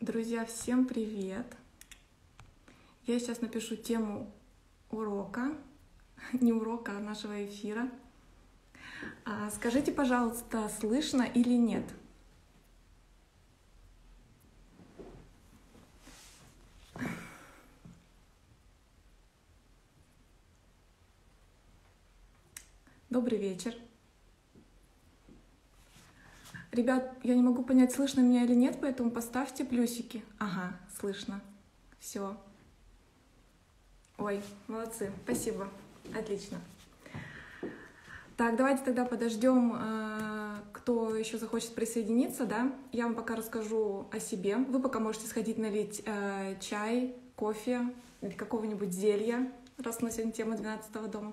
Друзья, всем привет! Я сейчас напишу тему урока, не урока, а нашего эфира. А, скажите, пожалуйста, слышно или нет? Добрый вечер. Ребят, я не могу понять, слышно меня или нет, поэтому поставьте плюсики. Ага, слышно. Все. Ой, молодцы, спасибо. Отлично. Так, давайте тогда подождем, э, кто еще захочет присоединиться, да? Я вам пока расскажу о себе. Вы пока можете сходить налить э, чай, кофе или какого-нибудь зелья, раз у нас сегодня тема 12 дома.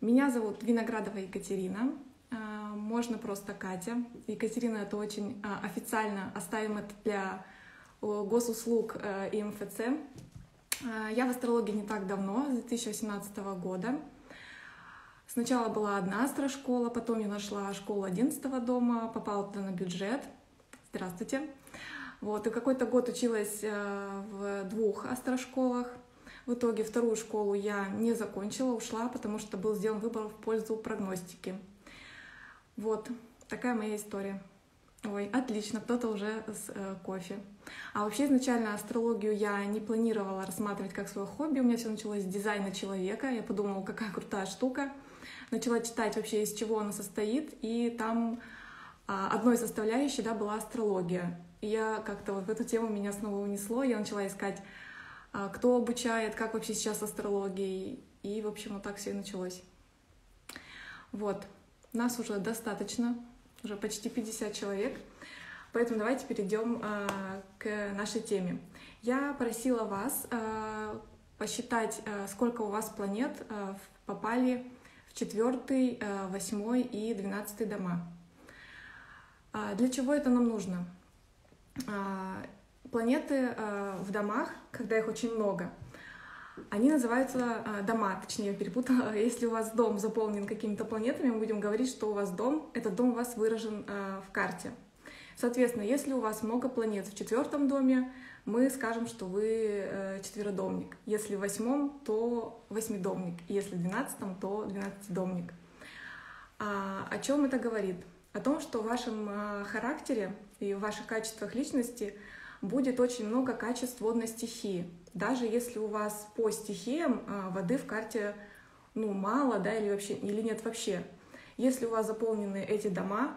Меня зовут Виноградова Екатерина. Можно просто Катя. Екатерина это очень а, официально оставим это для госуслуг э, и МФЦ. А, я в астрологии не так давно, с 2018 года. Сначала была одна астрошкола, потом я нашла школу 11 дома, попала туда на бюджет. Здравствуйте. Вот, и какой-то год училась э, в двух астрошколах. В итоге вторую школу я не закончила, ушла, потому что был сделан выбор в пользу прогностики. Вот, такая моя история. Ой, отлично, кто-то уже с э, кофе. А вообще изначально астрологию я не планировала рассматривать как свое хобби. У меня все началось с дизайна человека. Я подумала, какая крутая штука. Начала читать вообще, из чего она состоит. И там а, одной составляющей да, была астрология. И я как-то вот в эту тему меня снова унесло. Я начала искать, а, кто обучает, как вообще сейчас астрологией. И, в общем, вот так все и началось. Вот. Нас уже достаточно, уже почти 50 человек, поэтому давайте перейдем э, к нашей теме. Я просила вас э, посчитать, э, сколько у вас планет э, попали в четвертый, восьмой и двенадцатый дома. Для чего это нам нужно? Планеты в домах, когда их очень много — они называются а, дома, точнее, перепутала. Если у вас дом заполнен какими-то планетами, мы будем говорить, что у вас дом, этот дом у вас выражен а, в карте. Соответственно, если у вас много планет в четвертом доме, мы скажем, что вы э, четверодомник. Если в восьмом, то восьмидомник. Если в двенадцатом, то двенадцатидомник. А, о чем это говорит? О том, что в вашем а, характере и в ваших качествах личности будет очень много качеств водной стихии даже если у вас по стихиям а, воды в карте ну, мало, да, или вообще, или нет вообще. Если у вас заполнены эти дома,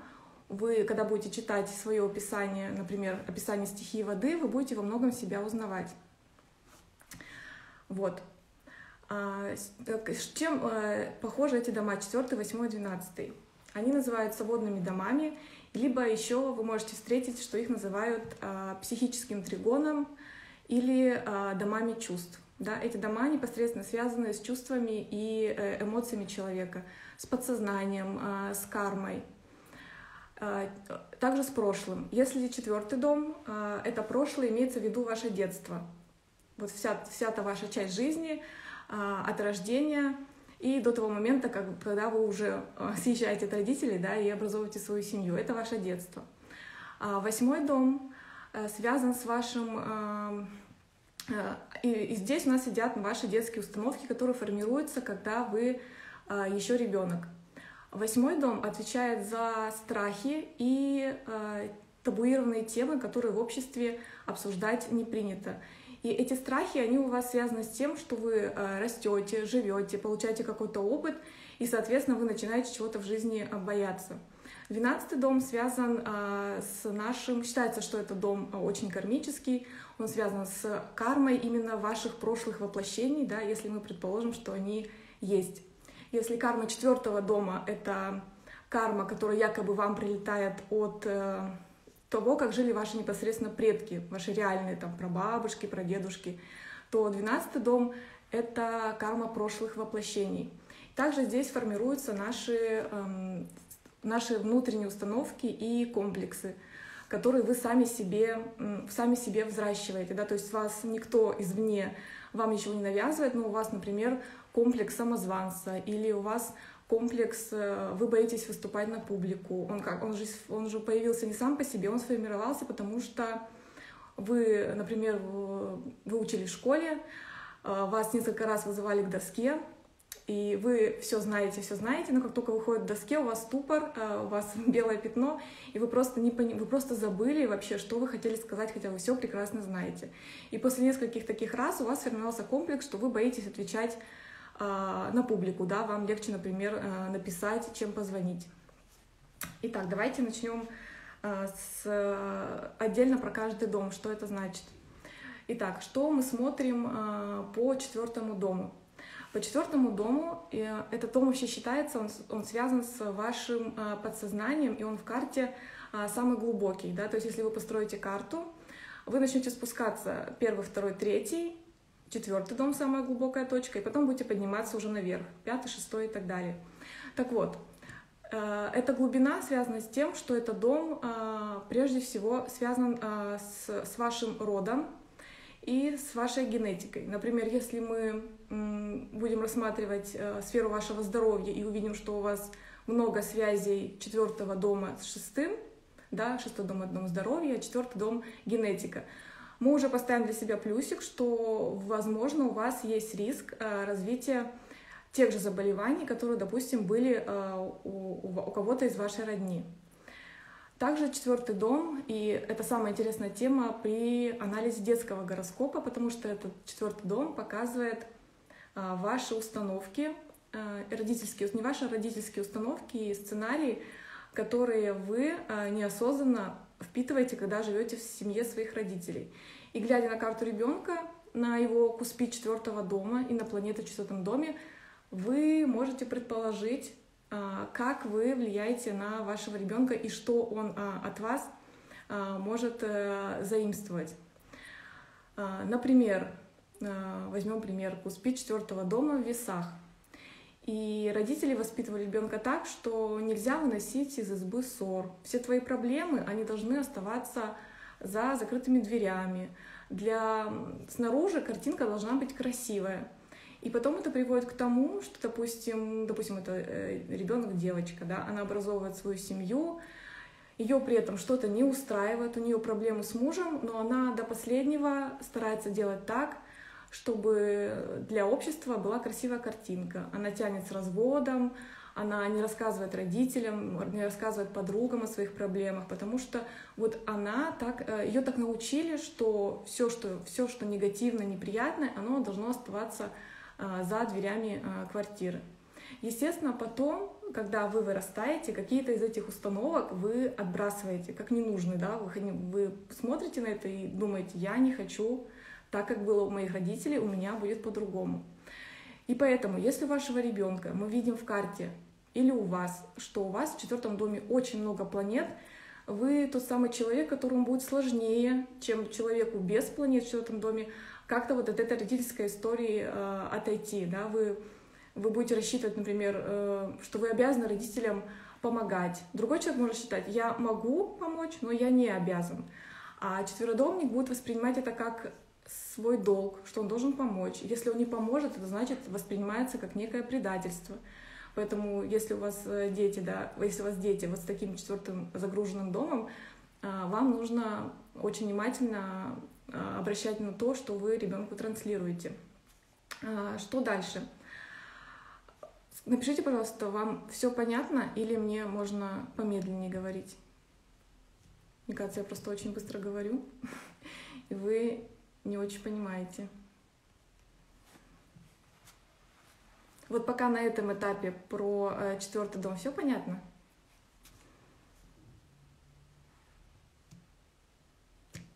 вы, когда будете читать свое описание, например, описание стихии воды, вы будете во многом себя узнавать. Вот. А, с чем э, похожи эти дома 4, 8, 12? Они называются водными домами, либо еще вы можете встретить, что их называют а, психическим тригоном, или э, домами чувств. Да? Эти дома непосредственно связаны с чувствами и э, эмоциями человека, с подсознанием, э, с кармой. Э, также с прошлым. Если четвертый дом э, — это прошлое, имеется в виду ваше детство. Вот вся, вся та ваша часть жизни от рождения и до того момента, как, когда вы уже съезжаете от родителей да, и образовываете свою семью. Это ваше детство. Восьмой дом э, связан с вашим и, и здесь у нас сидят ваши детские установки, которые формируются, когда вы а, еще ребенок. Восьмой дом отвечает за страхи и а, табуированные темы, которые в обществе обсуждать не принято. И эти страхи, они у вас связаны с тем, что вы а, растете, живете, получаете какой-то опыт, и, соответственно, вы начинаете чего-то в жизни бояться. Двенадцатый дом связан а, с нашим, считается, что это дом а, очень кармический, он связан с кармой именно ваших прошлых воплощений, да, если мы предположим, что они есть. Если карма четвертого дома — это карма, которая якобы вам прилетает от э, того, как жили ваши непосредственно предки, ваши реальные там прабабушки, прадедушки, то двенадцатый дом — это карма прошлых воплощений. Также здесь формируются наши эм, наши внутренние установки и комплексы, которые вы сами себе, сами себе взращиваете. Да? То есть вас никто извне вам ничего не навязывает, но у вас, например, комплекс самозванца или у вас комплекс, э, вы боитесь выступать на публику. Он, как, он, же, он же появился не сам по себе, он сформировался, потому что вы, например, вы учили в школе, вас несколько раз вызывали к доске, и вы все знаете, все знаете, но как только выходит к доске, у вас ступор, у вас белое пятно, и вы просто, не пони... вы просто забыли вообще, что вы хотели сказать, хотя вы все прекрасно знаете. И после нескольких таких раз у вас сформировался комплекс, что вы боитесь отвечать на публику, да, вам легче, например, написать, чем позвонить. Итак, давайте начнем э, с, э, отдельно про каждый дом, что это значит. Итак, что мы смотрим э, по четвертому дому? По четвертому дому этот дом вообще считается, он, он связан с вашим подсознанием, и он в карте самый глубокий. Да? То есть если вы построите карту, вы начнете спускаться первый, второй, третий, четвертый дом самая глубокая точка, и потом будете подниматься уже наверх, пятый, шестой и так далее. Так вот, Э, эта глубина связана с тем, что этот дом э, прежде всего связан с, с вашим родом и с вашей генетикой. Например, если мы будем рассматривать сферу вашего здоровья и увидим, что у вас много связей четвертого дома с шестым, да, шестой дом — это дом здоровья, четвертый дом — генетика, мы уже поставим для себя плюсик, что, возможно, у вас есть риск развития тех же заболеваний, которые, допустим, были э, у, кого-то из вашей родни. Также четвертый дом, и это самая интересная тема при анализе детского гороскопа, потому что этот четвертый дом показывает э, ваши установки, э, родительские, не ваши родительские установки и сценарии, которые вы неосознанно впитываете, когда живете в семье своих родителей. И глядя на карту ребенка, на его куспи четвертого дома и на планету в четвертом доме, вы можете предположить, а, как вы влияете на вашего ребенка и что он а, от вас а, может э, заимствовать. Например, возьмем пример Куспи четвертого дома в весах. И родители воспитывали ребенка так, что нельзя выносить из избы ссор. Все твои проблемы, они должны оставаться за закрытыми дверями. Для снаружи картинка должна быть красивая. И потом это приводит к тому, что, допустим, допустим, это э, ребенок, девочка, да, она образовывает свою семью, ее при этом что-то не устраивает, у нее проблемы с мужем, но она до последнего старается делать так, чтобы для общества была красивая картинка. Она тянет с разводом, она не рассказывает родителям, не рассказывает подругам о своих проблемах, потому что вот она так, э, ее так научили, что все, что, все, что негативно, неприятное, оно должно оставаться а, за дверями а, квартиры. Естественно, потом, когда вы вырастаете, какие-то из этих установок вы отбрасываете как ненужные, да, вы, вы смотрите на это и думаете, я не хочу так, как было у моих родителей, у меня будет по-другому. И поэтому, если у вашего ребенка мы видим в карте или у вас, что у вас в четвертом доме очень много планет, вы тот самый человек, которому будет сложнее, чем человеку без планет в четвертом доме, как-то вот от этой родительской истории э, отойти, да, вы, вы будете рассчитывать, например, э, что вы обязаны родителям помогать. Другой человек может считать, я могу помочь, но я не обязан. А четверодомник будет воспринимать это как свой долг, что он должен помочь. Если он не поможет, это значит воспринимается как некое предательство. Поэтому, если у вас э, дети, да, если у вас дети вот с таким четвертым загруженным домом, э, вам нужно очень внимательно а, обращать на то, что вы ребенку транслируете. А, что дальше? Напишите, пожалуйста, вам все понятно или мне можно помедленнее говорить? Мне кажется, я просто очень быстро говорю, и вы не очень понимаете. Вот пока на этом этапе про э, четвертый дом все понятно?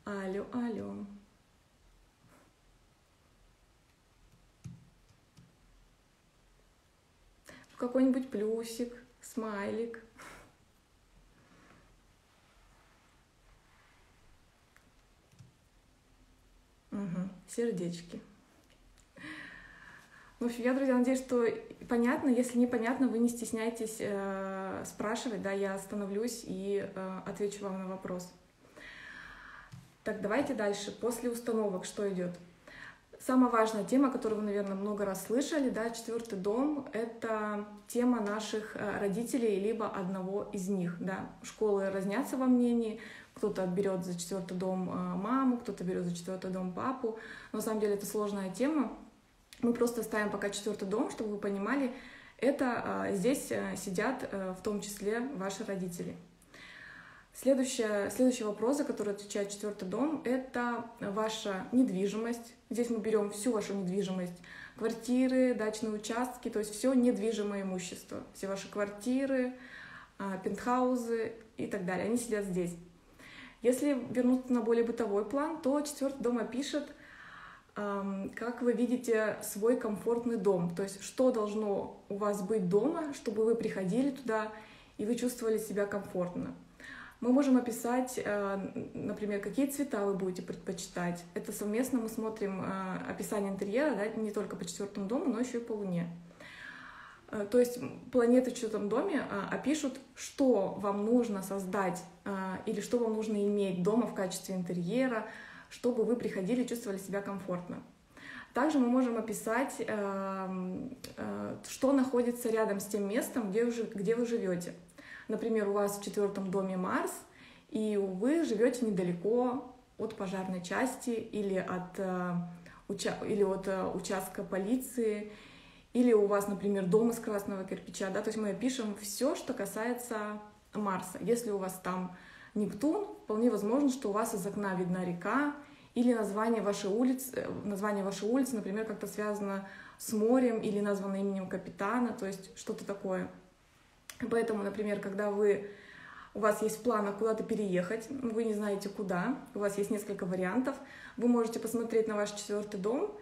Алло, алло. Какой-нибудь плюсик, смайлик. Угу, сердечки. В общем, я, друзья, надеюсь, что понятно. Если непонятно, вы не стесняйтесь э, спрашивать, да, я остановлюсь и э, отвечу вам на вопрос. Так, давайте дальше. После установок что идет? Самая важная тема, которую вы, наверное, много раз слышали, да, четвертый дом — это тема наших э, родителей, либо одного из них, да. Школы разнятся во мнении, кто-то берет за четвертый дом э, маму, кто-то берет за четвертый дом папу. Но на самом деле это сложная тема. Мы просто ставим пока четвертый дом, чтобы вы понимали, это э, здесь сидят в том числе ваши родители. Следующий, следующий вопрос, за который отвечает четвертый дом, это ваша недвижимость. Здесь мы берем всю вашу недвижимость. Квартиры, дачные участки, то есть все недвижимое имущество. Все ваши квартиры, а, пентхаузы и так далее. Они сидят здесь. Если вернуться на более бытовой план, то четвертый дом опишет, как вы видите свой комфортный дом. То есть что должно у вас быть дома, чтобы вы приходили туда и вы чувствовали себя комфортно. Мы можем описать, э, например, какие цвета вы будете предпочитать. Это совместно мы смотрим э, описание интерьера, да, не только по четвертому дому, но еще и по Луне. Э, то есть планеты в четвертом доме опишут, что вам нужно создать или что вам нужно иметь дома в качестве интерьера, чтобы вы приходили и чувствовали себя комфортно. Также мы можем описать, что находится рядом с тем местом, где вы живете. Например, у вас в четвертом доме Марс, и вы живете недалеко от пожарной части или от, э, уча или от э, участка полиции, или у вас, например, дом из красного кирпича, да, то есть мы пишем все, что касается Марса. Если у вас там Нептун, вполне возможно, что у вас из окна видна река, или название вашей улицы, э, название вашей улицы, например, как-то связано с морем или названо именем капитана, то есть что-то такое. Поэтому, например, когда вы у вас есть план куда-то переехать, вы не знаете куда, у вас есть несколько вариантов, вы можете посмотреть на ваш четвертый дом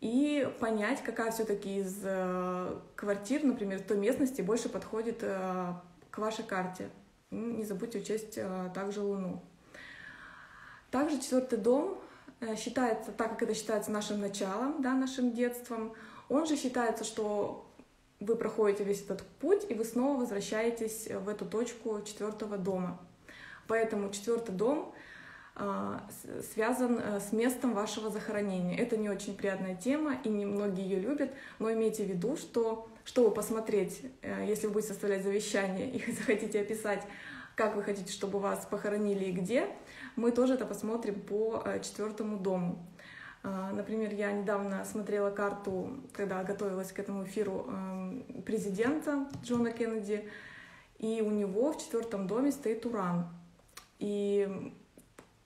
и понять, какая все-таки из э, квартир, например, той местности больше подходит э, к вашей карте. Не забудьте учесть э, также Луну. Также четвертый дом считается, так как это считается нашим началом, да, нашим детством, он же считается, что вы проходите весь этот путь, и вы снова возвращаетесь в эту точку четвертого дома. Поэтому четвертый дом а, связан э, с местом вашего захоронения. Это не очень приятная тема, и не многие ее любят, но имейте в виду, что чтобы посмотреть, э, если вы будете составлять завещание и захотите описать, как вы хотите, чтобы вас похоронили и где, мы тоже это посмотрим по э, четвертому дому. А, например, я недавно смотрела карту, когда готовилась к этому эфиру эм, президента Джона Кеннеди, и у него в четвертом доме стоит Уран. И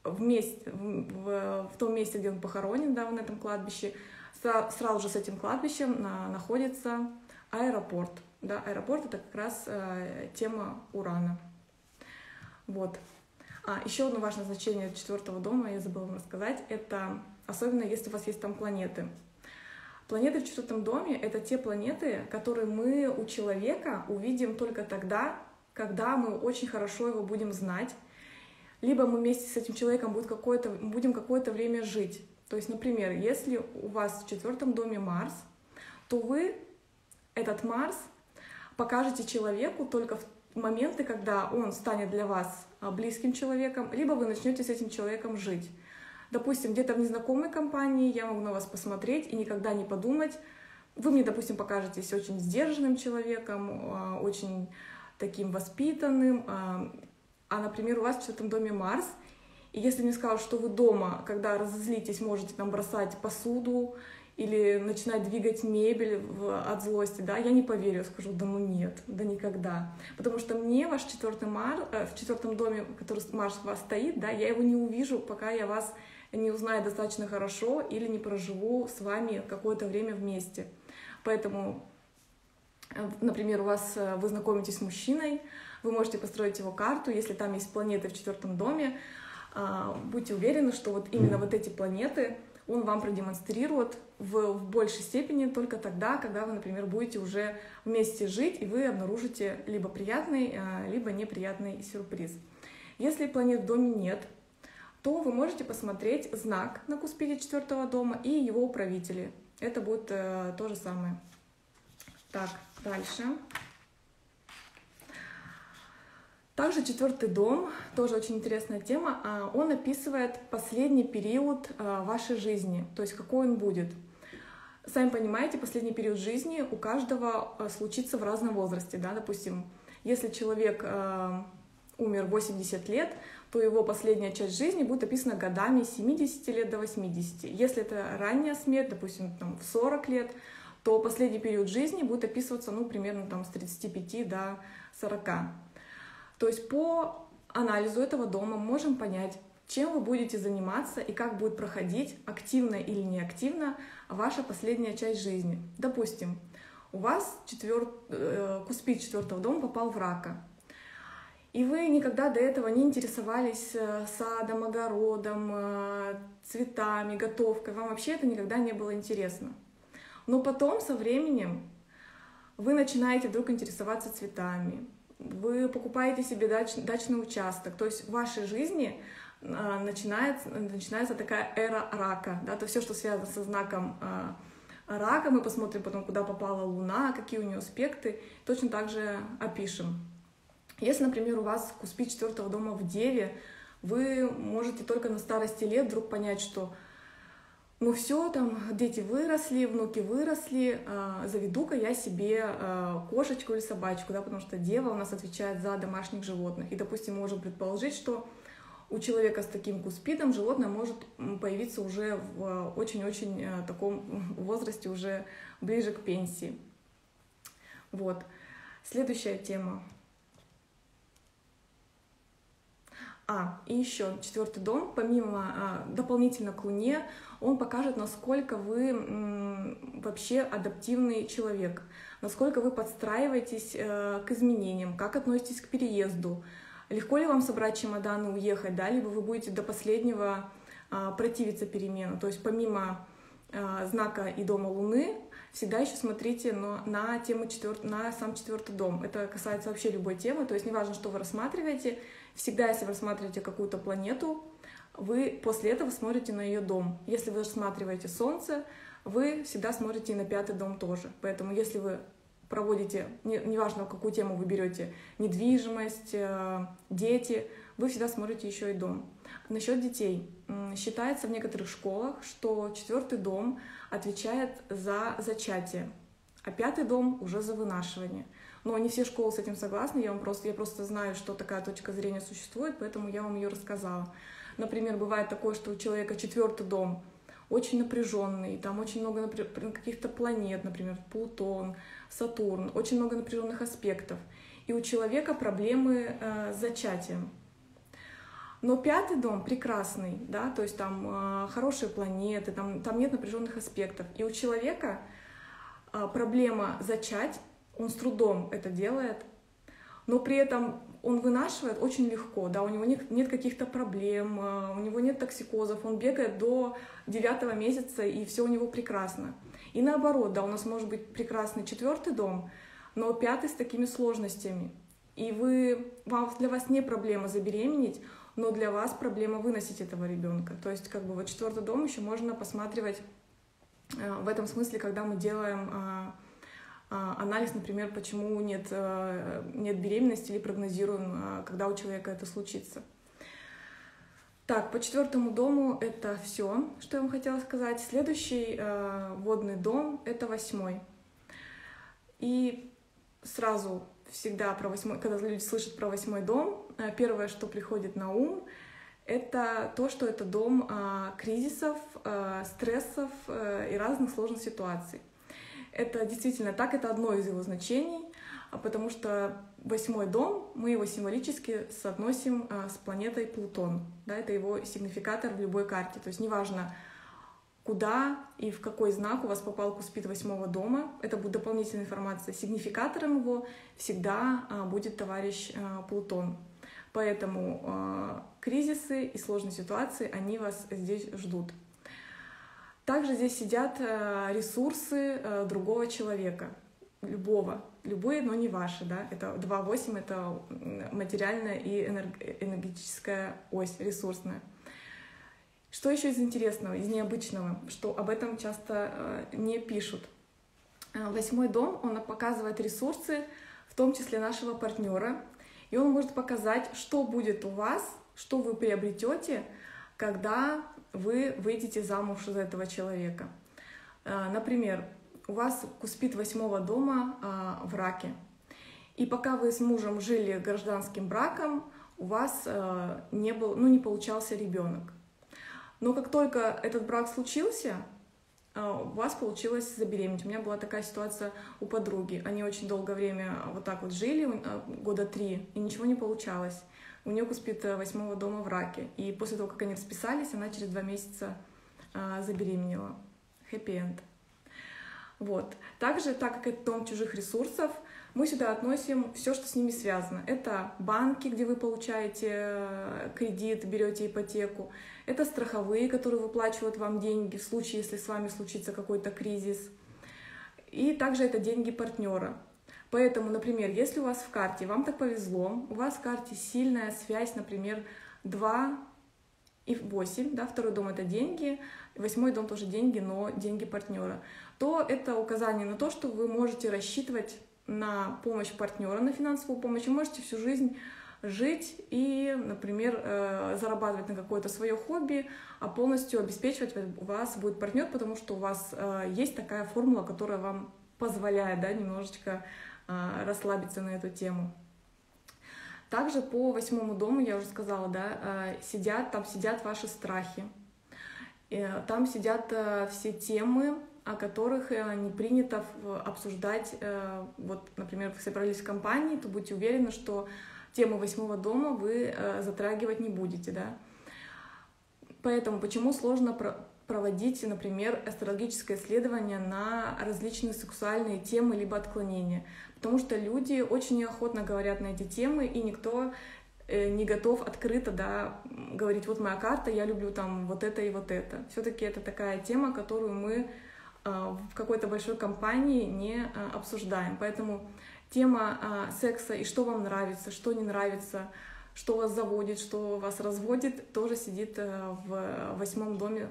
в, месте, в, в том месте, где он похоронен, да, на этом кладбище, сразу же с этим кладбищем на, находится аэропорт. Да, аэропорт это как раз э, тема урана. Вот. А, еще одно важное значение четвертого дома, я забыла вам рассказать, это особенно если у вас есть там планеты. Планеты в четвертом доме — это те планеты, которые мы у человека увидим только тогда, когда мы очень хорошо его будем знать, либо мы вместе с этим человеком будет какое-то, будем какое-то время жить. То есть, например, если у вас в четвертом доме Марс, то вы этот Марс покажете человеку только в моменты, когда он станет для вас а, близким человеком, либо вы начнете с этим человеком жить. Допустим, где-то в незнакомой компании я могу на вас посмотреть и никогда не подумать. Вы мне, допустим, покажетесь очень сдержанным человеком, а, очень таким воспитанным. А, а, например, у вас в четвертом доме Марс, и если мне скажут, что вы дома, когда разозлитесь, можете там бросать посуду или начинать двигать мебель от злости, да, я не поверю, скажу, да ну нет, да никогда. Потому что мне ваш четвертый Мар, э, в четвертом доме, который Марс у вас стоит, да, я его не увижу, пока я вас не узнаю достаточно хорошо или не проживу с вами какое-то время вместе. Поэтому, э, например, у вас э, вы знакомитесь с мужчиной, вы можете построить его карту, если там есть планеты в четвертом доме, а, будьте уверены, что вот именно вот эти планеты он вам продемонстрирует в, в большей степени только тогда, когда вы, например, будете уже вместе жить, и вы обнаружите либо приятный, а, либо неприятный сюрприз. Если планет в доме нет, то вы можете посмотреть знак на Куспиде четвертого дома и его управители. Это будет э, то же самое. Так, дальше. Также четвертый дом, тоже очень интересная тема, а, он описывает последний период а, вашей жизни, то есть какой он будет. Сами понимаете, последний период жизни у каждого а, случится в разном возрасте, да, допустим, если человек умер 80 лет, то его последняя часть жизни будет описана годами с 70 лет до 80. Если это ранняя смерть, допустим, там, в 40 лет, то последний период жизни будет описываться, ну, примерно там, с 35 до 40. То есть по анализу этого дома можем понять, чем вы будете заниматься и как будет проходить, активно или неактивно, ваша последняя часть жизни. Допустим, у вас четвер... э, куспит четвертого дома попал в рака, и вы никогда до этого не интересовались э, садом, огородом, э, цветами, готовкой, вам вообще это никогда не было интересно. Но потом, со временем, вы начинаете вдруг интересоваться цветами, вы покупаете себе дач, дачный участок, то есть в вашей жизни э, начинается, начинается такая эра рака, да, то все, что связано со знаком рака, мы посмотрим потом, куда попала Луна, какие у нее аспекты, точно так же опишем. Если, например, у вас куспи четвертого дома в Деве, вы можете только на старости лет вдруг понять, что ну все, там дети выросли, внуки выросли, э, заведу-ка я себе э, кошечку или собачку, да, потому что дева у нас отвечает за домашних животных. И, допустим, можем предположить, что у человека с таким куспидом животное может появиться уже в очень-очень э, таком возрасте, уже ближе к пенсии. Вот. Следующая тема. А, и еще четвертый дом, помимо а, дополнительно к Луне, он покажет, насколько вы м, вообще адаптивный человек, насколько вы подстраиваетесь э, к изменениям, как относитесь к переезду, легко ли вам собрать чемодан и уехать, да, либо вы будете до последнего э, противиться переменам. То есть помимо э, знака и дома Луны, всегда еще смотрите на, на тему четвер... на сам четвертый дом. Это касается вообще любой темы, то есть неважно, что вы рассматриваете, Всегда, если вы рассматриваете какую-то планету, вы после этого смотрите на ее дом. Если вы рассматриваете Солнце, вы всегда смотрите и на пятый дом тоже. Поэтому если вы проводите, неважно, какую тему вы берете, недвижимость, э, дети, вы всегда смотрите еще и дом. Насчет детей. Считается в некоторых школах, что четвертый дом отвечает за зачатие, а пятый дом уже за вынашивание. Но не все школы с этим согласны, я, вам просто, я просто знаю, что такая точка зрения существует, поэтому я вам ее рассказала. Например, бывает такое, что у человека четвертый дом очень напряженный, там очень много каких-то планет, например, Плутон, Сатурн, очень много напряженных аспектов. И у человека проблемы э, с зачатием. Но пятый дом прекрасный, да, то есть там э, хорошие планеты, там, там нет напряженных аспектов. И у человека проблема зачать он с трудом это делает, но при этом он вынашивает очень легко, да, у него нет, нет каких-то проблем, э, у него нет токсикозов, он бегает до девятого месяца, и все у него прекрасно. И наоборот, да, у нас может быть прекрасный четвертый дом, но пятый с такими сложностями. И вы, вам, для вас не проблема забеременеть, но для вас проблема выносить этого ребенка. То есть, как бы вот четвертый дом еще можно посматривать в этом смысле, когда мы делаем э, а, анализ, например, почему нет, э, нет беременности или прогнозируем, а, когда у человека это случится. Так, по четвертому дому это все, что я вам хотела сказать. Следующий э, водный дом это восьмой. И сразу всегда про восьмой, когда люди слышат про восьмой дом, э, первое, что приходит на ум, это то, что это дом э, кризисов, э, стрессов э, и разных сложных ситуаций. Это действительно так, это одно из его значений, а потому что восьмой дом, мы его символически соотносим а, с планетой Плутон. Да, это его сигнификатор в любой карте. То есть неважно, куда и в какой знак у вас попал куспит восьмого дома, это будет дополнительная информация. Сигнификатором его всегда а, будет товарищ Плутон. Поэтому кризисы и сложные ситуации, они вас здесь ждут. Также здесь сидят э, ресурсы э, другого человека, любого, любые, но не ваши, да, это 2.8, это материальная и энергетическая ось, ресурсная. Что еще из интересного, из необычного, что об этом часто э, не пишут? Восьмой дом, он показывает ресурсы, в том числе нашего партнера, И он может показать, что будет у вас, что вы приобретете, когда вы выйдете замуж за этого человека. Э, например, у вас куспит восьмого дома а, в раке. И пока вы с мужем жили гражданским браком, у вас э, не, был, ну, не получался ребенок. Но как только этот брак случился, у вас получилось забеременеть. У меня была такая ситуация у подруги. Они очень долгое время вот так вот жили, года три, и ничего не получалось. У нее куспит восьмого дома в раке. И после того, как они расписались, она через два месяца забеременела. Хэппи-энд. Вот. Также, так как это дом чужих ресурсов, мы сюда относим все, что с ними связано. Это банки, где вы получаете э, кредит, берете ипотеку. Это страховые, которые выплачивают вам деньги в случае, если с вами случится какой-то кризис. И также это деньги партнера. Поэтому, например, если у вас в карте, вам так повезло, у вас в карте сильная связь, например, 2 и 8, да, второй дом это деньги, восьмой дом тоже деньги, но деньги партнера, то это указание на то, что вы можете рассчитывать на помощь партнера, на финансовую помощь, вы можете всю жизнь жить и, например, э, зарабатывать на какое-то свое хобби, а полностью обеспечивать вас будет партнер, потому что у вас э, есть такая формула, которая вам позволяет да, немножечко э, расслабиться на эту тему. Также по восьмому дому, я уже сказала, да, сидят, там сидят ваши страхи. Там сидят все темы, о которых э, не принято обсуждать. Э, вот, например, вы собрались в компании, то будьте уверены, что тему восьмого дома вы э, затрагивать не будете, да. Поэтому почему сложно проводить, например, астрологическое исследование на различные сексуальные темы либо отклонения? Потому что люди очень неохотно говорят на эти темы, и никто не готов открыто да, говорить, вот моя карта, я люблю там вот это и вот это. Все-таки это такая тема, которую мы Э, в какой-то большой компании не э, обсуждаем. Поэтому тема э, секса и что вам нравится, что не нравится, что вас заводит, что вас разводит, тоже сидит в восьмом доме,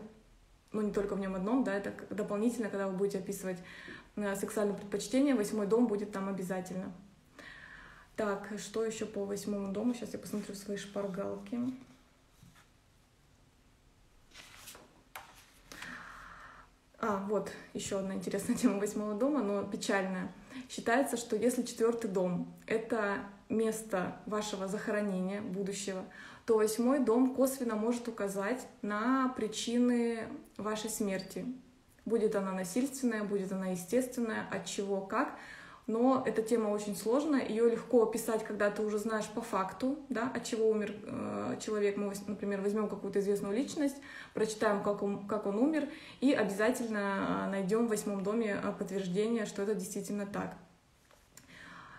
ну не только в нем одном, да, это дополнительно, когда вы будете описывать сексуальное предпочтение, восьмой дом будет там обязательно. Так, что еще по восьмому дому? Сейчас я посмотрю свои шпаргалки. А, вот еще одна интересная тема восьмого дома, но печальная. Считается, что если четвертый дом — это место вашего захоронения будущего, то восьмой дом косвенно может указать на причины вашей смерти. Будет она насильственная, будет она естественная, от чего, как — но эта тема очень сложная, ее легко описать, когда ты уже знаешь по факту, да, от чего умер э, человек. Мы, например, возьмем какую-то известную личность, прочитаем, как он, как он умер, и обязательно э, найдем в восьмом доме э, подтверждение, что это действительно так.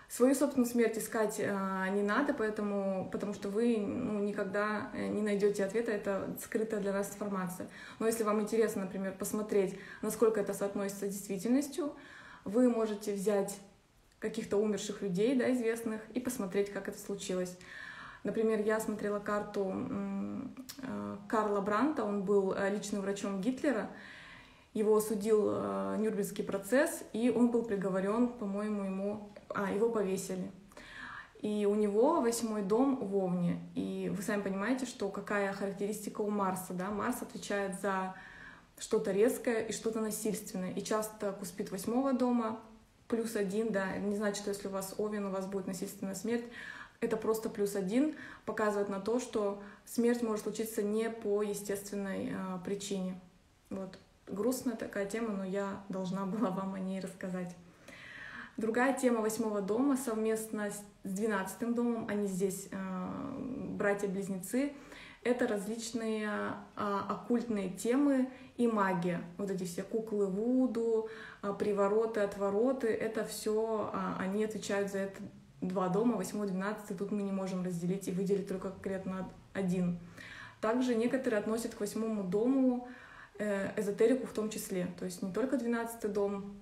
Свою собственную смерть искать э, не надо, поэтому, потому что вы ну, никогда э, не найдете ответа, это скрытая для нас информация. Но если вам интересно, например, посмотреть, насколько это соотносится с действительностью, вы можете взять каких-то умерших людей, да, известных, и посмотреть, как это случилось. Например, я смотрела карту э, Карла Бранта, он был э, личным врачом Гитлера, его осудил э, Нюрнбергский процесс, и он был приговорен, по-моему, ему, а, его повесили. И у него восьмой дом в Овне. И вы сами понимаете, что какая характеристика у Марса, да? Марс отвечает за что-то резкое и что-то насильственное. И часто куспит восьмого дома плюс один, да, не значит, что если у вас овен, у вас будет насильственная смерть, это просто плюс один, показывает на то, что смерть может случиться не по естественной э, причине. Вот. Грустная такая тема, но я должна была вам о ней рассказать. Другая тема восьмого дома совместно с двенадцатым домом, они здесь э, братья-близнецы, это различные э, оккультные темы и магия. Вот эти все куклы Вуду, а, привороты, отвороты, это все, а, они отвечают за это два дома, 8 12 тут мы не можем разделить и выделить только конкретно один. Также некоторые относят к восьмому дому э, эзотерику в том числе, то есть не только 12 дом,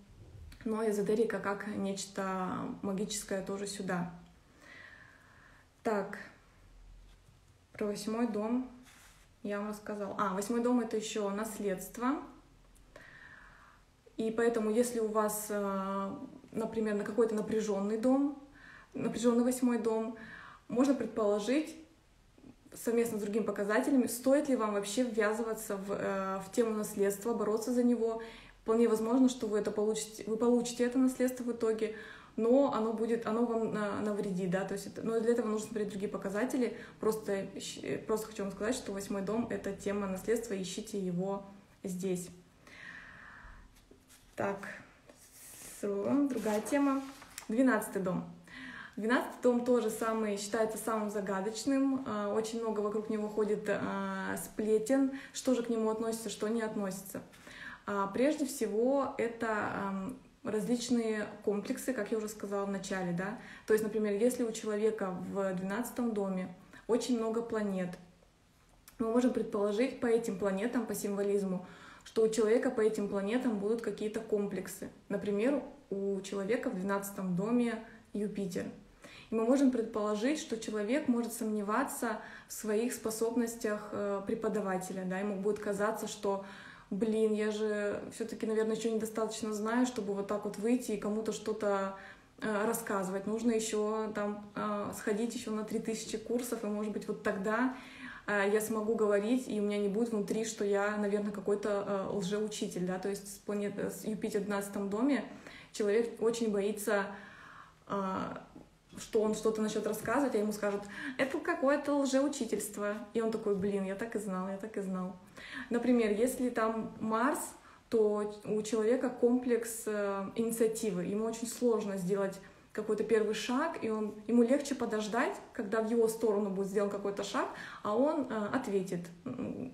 но эзотерика как нечто магическое тоже сюда. Так, про восьмой дом я вам рассказала. А, восьмой дом — это еще наследство. И поэтому, если у вас, э, например, на какой-то напряженный дом, напряженный восьмой дом, можно предположить совместно с другими показателями, стоит ли вам вообще ввязываться в, э, в тему наследства, бороться за него. Вполне возможно, что вы это получите, вы получите это наследство в итоге, но оно будет, оно вам навредит, да, то есть, это, но для этого нужно смотреть другие показатели. Просто, просто хочу вам сказать, что восьмой дом — это тема наследства, ищите его здесь. Так, другая тема. Двенадцатый дом. Двенадцатый дом тоже самый, считается самым загадочным. А, очень много вокруг него ходит а, сплетен, что же к нему относится, что не относится. А, прежде всего, это различные комплексы, как я уже сказала в начале, да. То есть, например, если у человека в двенадцатом доме очень много планет, мы можем предположить по этим планетам, по символизму, что у человека по этим планетам будут какие-то комплексы. Например, у человека в 12 доме Юпитер. И мы можем предположить, что человек может сомневаться в своих способностях э, преподавателя. Да? Ему будет казаться, что блин, я же все-таки, наверное, еще недостаточно знаю, чтобы вот так вот выйти и кому-то что-то э, рассказывать. Нужно еще там э, сходить еще на 3000 курсов, и, может быть, вот тогда Э, я смогу говорить, и у меня не будет внутри, что я, наверное, какой-то лжеучитель, да, то есть с, планет, с Юпитер в 12 доме человек очень боится, что он что-то начнет рассказывать, а ему скажут, это какое-то лжеучительство. И он такой, блин, я так и знал, я так и знал. Например, если там Марс, то у человека комплекс инициативы. Ему очень сложно сделать какой-то первый шаг, и он, ему легче подождать, когда в его сторону будет сделан какой-то шаг, а он э, ответит,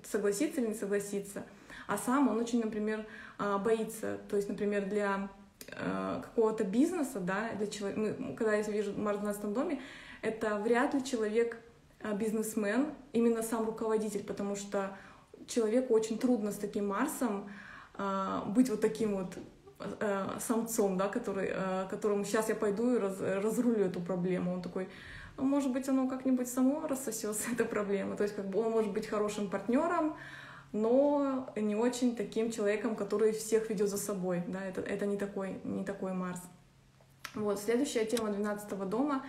согласится или не согласится. А сам он очень, например, э, боится. То есть, например, для э, какого-то бизнеса, да, для человека, ну, когда я вижу Марс в 12 доме, это вряд ли человек э, бизнесмен, именно сам руководитель, потому что человеку очень трудно с таким Марсом э, быть вот таким вот самцом, да, который, которому сейчас я пойду и раз, разрулю эту проблему. Он такой, может быть, оно как-нибудь само рассосется, эта проблема. То есть как бы он может быть хорошим партнером, но не очень таким человеком, который всех ведет за собой. Да, это, это не, такой, не такой Марс. Вот, следующая тема 12 дома,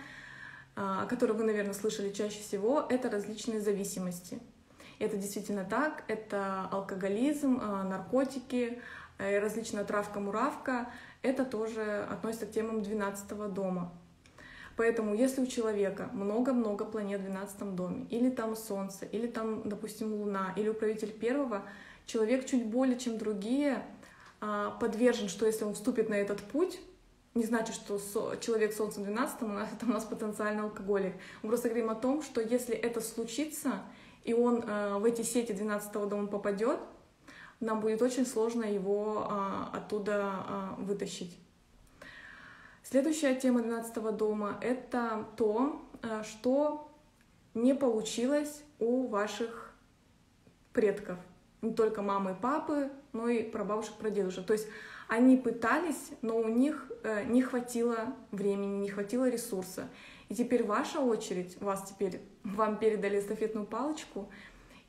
э, о которой вы, наверное, слышали чаще всего, это различные зависимости. Это действительно так, это алкоголизм, э, наркотики, Э, различная травка-муравка, это тоже относится к темам 12 дома. Поэтому если у человека много-много планет в 12 доме, или там Солнце, или там, допустим, Луна, или управитель первого, человек чуть более, чем другие, а, подвержен, что если он вступит на этот путь, не значит, что человек с Солнцем 12 у нас это у нас потенциально алкоголик. Мы просто говорим о том, что если это случится, и он э, в эти сети 12 дома попадет, нам будет очень сложно его а, оттуда а, вытащить. Следующая тема 12 дома — это то, а, что не получилось у ваших предков. Не только мамы и папы, но и прабабушек, прадедушек. То есть они пытались, но у них э, не хватило времени, не хватило ресурса. И теперь ваша очередь, вас теперь, вам передали эстафетную палочку,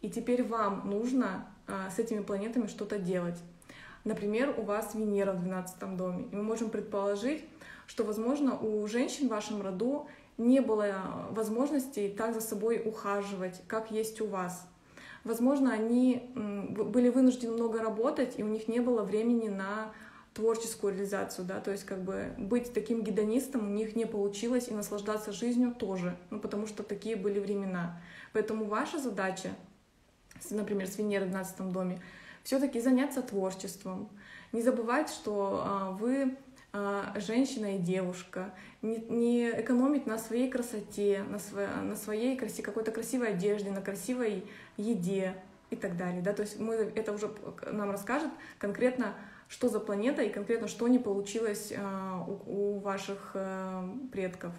и теперь вам нужно а, с этими планетами что-то делать. Например, у вас Венера в 12 доме. И мы можем предположить, что, возможно, у женщин в вашем роду не было возможности так за собой ухаживать, как есть у вас. Возможно, они были вынуждены много работать, и у них не было времени на творческую реализацию, да, то есть как бы быть таким гедонистом у них не получилось, и наслаждаться жизнью тоже, ну, потому что такие были времена. Поэтому ваша задача например, с Венерой в 12 доме, все-таки заняться творчеством. Не забывать, что а, вы женщина и девушка, не, не экономить на своей красоте, на, сво, на своей красе, какой-то красивой одежде, на красивой еде и так далее. Да? То есть мы, это уже нам расскажет конкретно, что за планета и конкретно, что не получилось а, у, у ваших а, предков.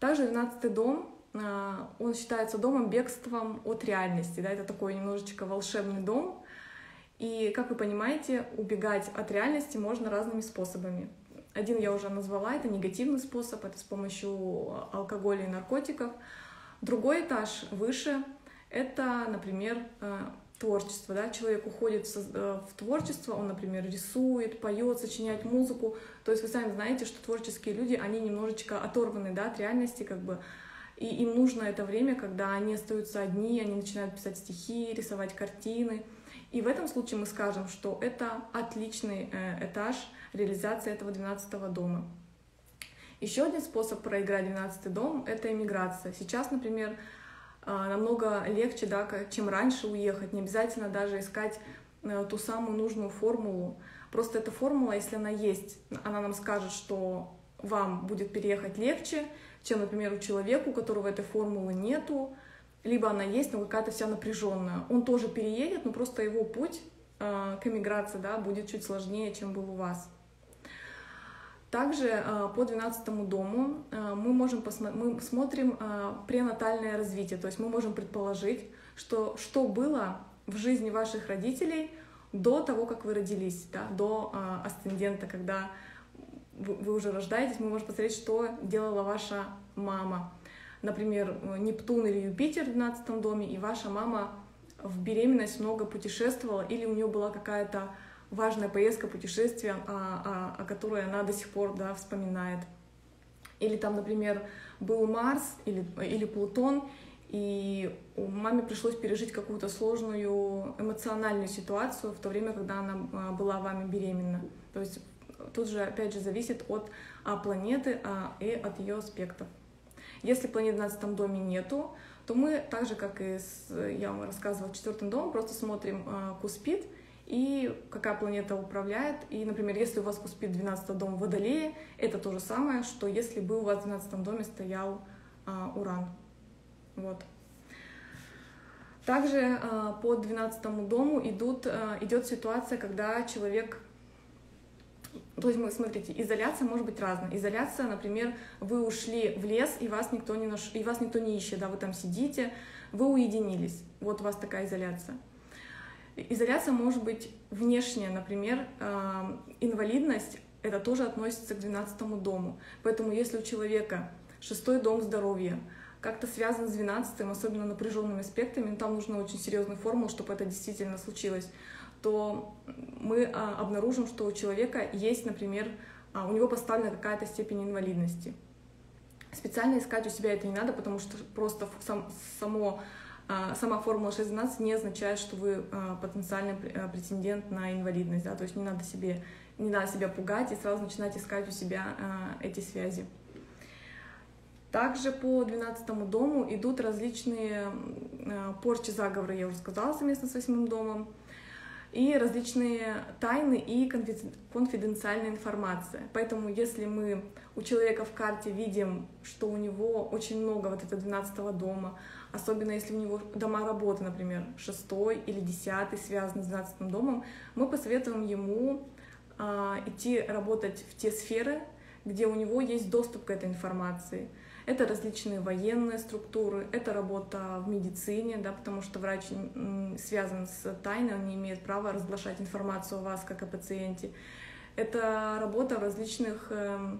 Также 12 дом а, он считается домом бегством от реальности, да, это такой немножечко волшебный дом, и, как вы понимаете, убегать от реальности можно разными способами. Один я уже назвала, это негативный способ, это с помощью алкоголя и наркотиков. Другой этаж выше — это, например, э, творчество. Да? Человек уходит э, в творчество, он, например, рисует, поет, сочиняет музыку. То есть вы сами знаете, что творческие люди, они немножечко оторваны да, от реальности, как бы и им нужно это время, когда они остаются одни, они начинают писать стихи, рисовать картины. И в этом случае мы скажем, что это отличный э, этаж реализации этого 12 дома. Еще один способ проиграть 12 дом — это иммиграция. Сейчас, например, э, намного легче, да, чем раньше уехать. Не обязательно даже искать э, ту самую нужную формулу. Просто эта формула, если она есть, она нам скажет, что вам будет переехать легче, чем, например, у человека, у которого этой формулы нету, либо она есть, но какая-то вся напряженная. Он тоже переедет, но просто его путь э, к эмиграции да, будет чуть сложнее, чем был у вас. Также э, по 12 дому э, мы, можем посмо- мы смотрим э, пренатальное развитие, то есть мы можем предположить, что, что было в жизни ваших родителей до того, как вы родились, да, до э, асцендента, когда вы уже рождаетесь, мы можем посмотреть, что делала ваша мама. Например, Нептун или Юпитер в 12 доме, и ваша мама в беременность много путешествовала, или у нее была какая-то важная поездка, путешествие, о, о, о которой она до сих пор да, вспоминает. Или там, например, был Марс или, или Плутон, и маме пришлось пережить какую-то сложную эмоциональную ситуацию в то время, когда она а, была вами беременна. То есть тут же, опять же, зависит от а, планеты а, и от ее аспектов. Если планет в 12 доме нету, то мы, так же, как и с, я вам рассказывала, в четвертом доме, просто смотрим а, Куспид и какая планета управляет. И, например, если у вас Куспид 12 дом в Водолее, это то же самое, что если бы у вас в 12 доме стоял а, Уран. Вот. Также а, по 12 дому идут, а, идет ситуация, когда человек то есть, мы, смотрите, изоляция может быть разная. Изоляция, например, вы ушли в лес, и вас никто не, наш... и вас никто не ищет, да, вы там сидите, вы уединились. Вот у вас такая изоляция. Изоляция может быть внешняя, например, э, инвалидность, это тоже относится к 12 дому. Поэтому если у человека шестой дом здоровья, как-то связан с 12 особенно напряженными аспектами, там нужна очень серьезная формула, чтобы это действительно случилось то мы а, обнаружим, что у человека есть, например, а, у него поставлена какая-то степень инвалидности. Специально искать у себя это не надо, потому что просто сам, само, а, сама формула 612 не означает, что вы потенциальный претендент на инвалидность. Да? То есть не надо, себе, не надо себя пугать и сразу начинать искать у себя эти связи. Также по 12 дому идут различные порчи, заговоры, я уже сказала, совместно с восьмым домом и различные тайны и конфиденциальная информация. Поэтому если мы у человека в карте видим, что у него очень много вот этого 12 дома, особенно если у него дома работы, например, 6 или 10 связаны с 12 домом, мы посоветуем ему э, идти работать в те сферы, где у него есть доступ к этой информации — это различные военные структуры, это работа в медицине, да, потому что врач связан с тайной, он не имеет права разглашать информацию о вас как о пациенте. Это работа в различных э,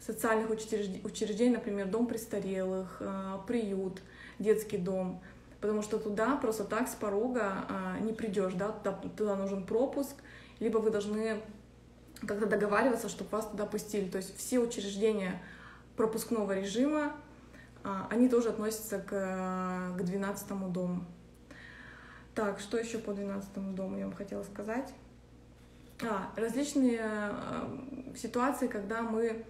социальных учреждениях, например, дом престарелых, э, приют, детский дом, потому что туда просто так с порога э, не придешь, да, туда, туда нужен пропуск, либо вы должны как-то договариваться, чтобы вас туда пустили. То есть все учреждения пропускного режима, а, они тоже относятся к, к 12 дому. Так, что еще по 12 дому я вам хотела сказать? А, различные а, ситуации, когда мы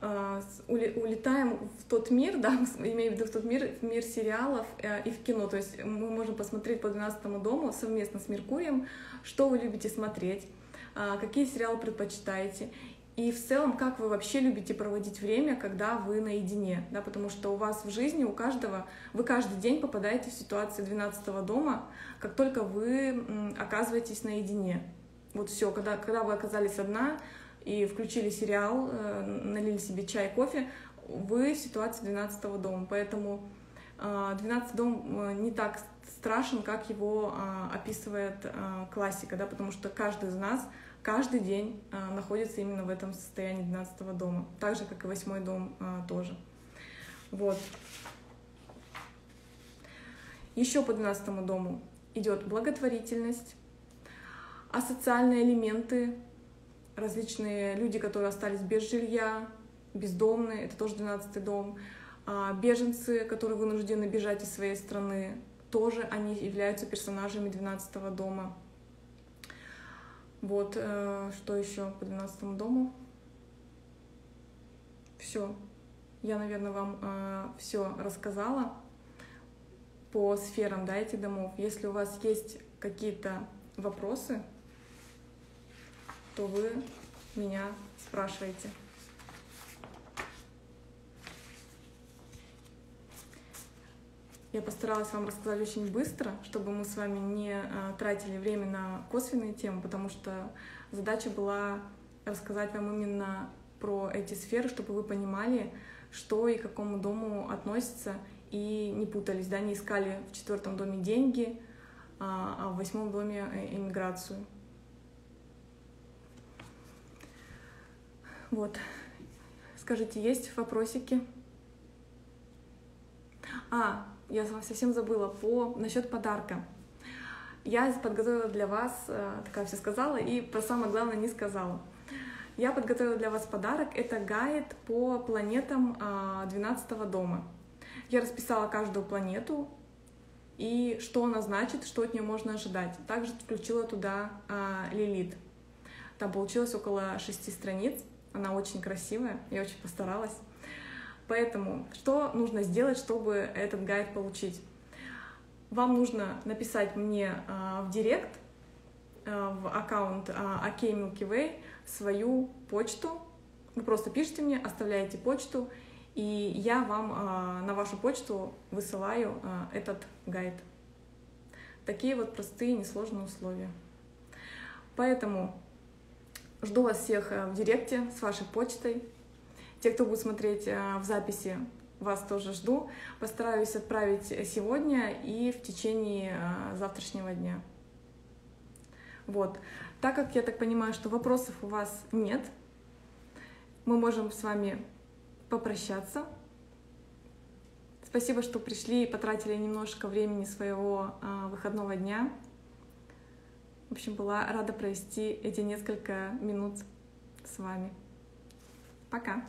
а, улетаем в тот мир, да, имею в виду в тот мир, в мир сериалов э, и в кино. То есть мы можем посмотреть по 12 дому совместно с Меркурием, что вы любите смотреть, какие сериалы предпочитаете. И в целом, как вы вообще любите проводить время, когда вы наедине, да, потому что у вас в жизни, у каждого, вы каждый день попадаете в ситуацию 12 дома, как только вы оказываетесь наедине. Вот все, когда, когда вы оказались одна и включили сериал, э, налили себе чай, кофе, вы в ситуации 12 дома. Поэтому 12 э, дом э, не так страшен, как его описывает классика, да, потому что каждый из нас каждый день а, находится именно в этом состоянии 12 дома, так же, как и восьмой дом а, тоже. Вот. Еще по 12 дому идет благотворительность, асоциальные элементы, различные люди, которые остались без жилья, бездомные, это тоже 12 дом, А беженцы, которые вынуждены бежать из своей страны, тоже они являются персонажами 12 дома. Вот, э, что еще по 12 дому? Все. Я, наверное, вам э, все рассказала по сферам да, этих домов. Если у вас есть какие-то вопросы, то вы меня спрашиваете. Я постаралась вам рассказать очень быстро, чтобы мы с вами не а, тратили время на косвенные темы, потому что задача была рассказать вам именно про эти сферы, чтобы вы понимали, что и к какому дому относится, и не путались, да, не искали в четвертом доме деньги, а, а в восьмом доме э, иммиграцию. Вот. Скажите, есть вопросики? А, я совсем забыла по насчет подарка. Я подготовила для вас, э, такая все сказала, и про самое главное не сказала. Я подготовила для вас подарок. Это гайд по планетам 12 а, дома. Я расписала каждую планету и что она значит, что от нее можно ожидать. Также включила туда а, Лилит. Там получилось около шести страниц. Она очень красивая, я очень постаралась. Поэтому что нужно сделать, чтобы этот гайд получить? Вам нужно написать мне э, в директ, э, в аккаунт OK Milky Way свою почту. Вы просто пишите мне, оставляете почту, и я вам на вашу почту высылаю этот гайд. Такие вот простые, несложные условия. Поэтому жду вас всех в директе с вашей почтой. Те, кто будет смотреть э, в записи, вас тоже жду. Постараюсь отправить сегодня и в течение э, завтрашнего дня. Вот. Так как я так понимаю, что вопросов у вас нет, мы можем с вами попрощаться. Спасибо, что пришли и потратили немножко времени своего э, выходного дня. В общем, была рада провести эти несколько минут с вами. Пока!